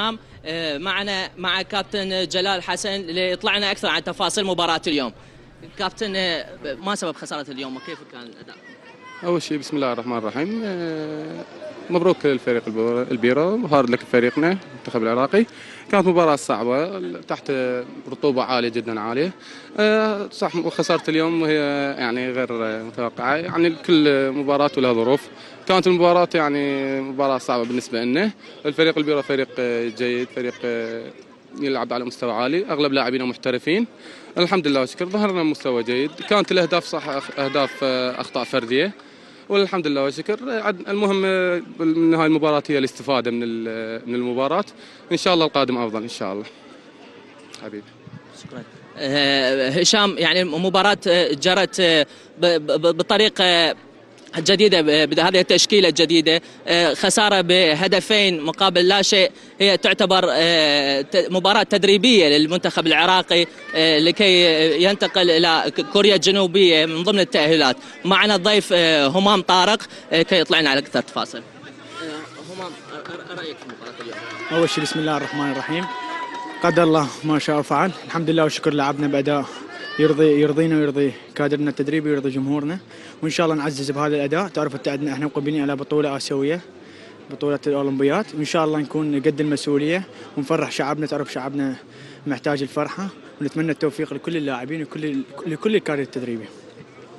نعم آه، معنا مع كابتن جلال حسن ليطلعنا أكثر عن تفاصيل مباراة اليوم. كابتن آه، ما سبب خسارة اليوم وكيف كان الأداء؟ أول شيء بسم الله الرحمن الرحيم آه، مبروك للفريق البيرة وهارد لك فريقنا المنتخب العراقي. كانت مباراة صعبة تحت رطوبة عالية جدا عالية. آه، صح وخسارة اليوم هي يعني غير متوقعة. يعني كل مباراة ولها ظروف. كانت المباراة يعني مباراة صعبة بالنسبة لنا. الفريق البيرة فريق جيد فريق يلعب على مستوى عالي أغلب لاعبينه محترفين. الحمد لله والشكر ظهرنا مستوى جيد. كانت الأهداف صح أهداف آه، أخطاء فردية. والحمد لله والشكر. المهم آه، من هاي المباراة هي الاستفادة من ال- من المباراة. إن شاء الله القادم أفضل إن شاء الله. حبيبي. شكرا. آه، هشام يعني المباراه آه، جرت آه، ب- ب- بطريقة جديدة ب- بهذه التشكيلة الجديدة آه، خسارة بهدفين مقابل لا شيء. هي تعتبر آه، مباراة تدريبية للمنتخب العراقي آه، لكي ينتقل إلى كوريا الجنوبية من ضمن التأهيلات. معنا الضيف آه، همام طارق آه، كي يطلعنا على أكثر تفاصيل همام رأيك في مباراة اليوم؟ أول شيء بسم الله الرحمن الرحيم. قدر الله ما شاء وفعل. الحمد لله والشكر لعبنا بأداء يرضي يرضينا ويرضي كادرنا التدريبي ويرضي جمهورنا. وإن شاء الله نعزز بهذا الأداء. تعرف انت عندنا إحنا مقبلين على بطولة آسيوية بطولة الأولمبيات. وإن شاء الله نكون قد المسؤولية ونفرح شعبنا. تعرف شعبنا محتاج الفرحة ونتمنى التوفيق لكل اللاعبين وكل لكل الكادر التدريبي.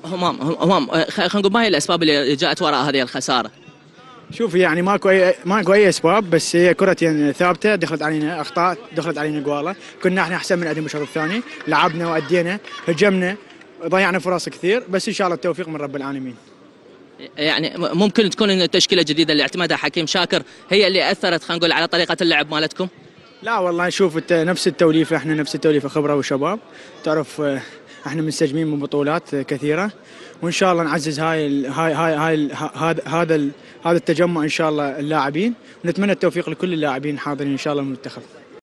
همام همام خلينا نقول ما هي الأسباب اللي جاءت وراء هذه الخسارة؟ شوف يعني ماكو اي ماكو أي أسباب بس هي كرة يعني ثابتة دخلت علينا أخطاء دخلت علينا جواله كنا إحنا أحسن من عدم الشوط الثاني لعبنا وأدينا هجمنا ضيعنا فرص كثير بس إن شاء الله التوفيق من رب العالمين. يعني ممكن تكون ان التشكيلة الجديدة اللي اعتمدها حكيم شاكر هي اللي أثرت خلينا نقول على طريقة اللعب مالتكم؟ لا والله شوف نفس التوليفة إحنا نفس التوليفة خبرة وشباب. تعرف آه، إحنا منسجمين من بطولات كثيرة وإن شاء الله نعزز هاي ال- هاي هاي هاي هذا هذا هذا التجمع إن شاء الله اللاعبين ونتمنى التوفيق لكل اللاعبين الحاضرين إن شاء الله من المنتخب.